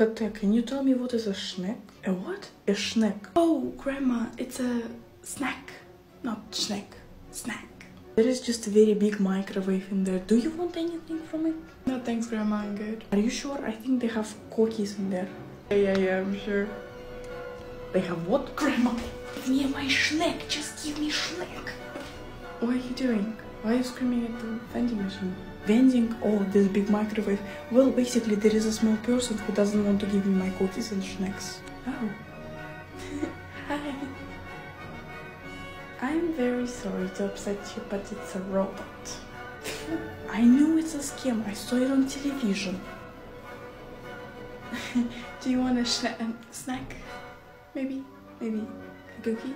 Kate, can you tell me what is a schneck? A what? A schneck. Oh, grandma, it's a snack. Not schneck. Snack. There is just a very big microwave in there. Do you want anything from it? No, thanks, grandma. I'm good. Are you sure? I think they have cookies in there. Yeah, yeah, yeah, I'm sure. They have what? Grandma, give me my schneck. Just give me schneck. What are you doing? Why are you screaming at the vending machine? Vending? Oh, this big microwave. Well, basically, there is a small person who doesn't want to give me my cookies and snacks. Oh. Hi. I'm very sorry to upset you, but it's a robot. I knew it's a scam. I saw it on television. Do you want a um, snack? Maybe? Maybe a cookie?